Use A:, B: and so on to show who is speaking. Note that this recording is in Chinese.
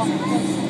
A: 光。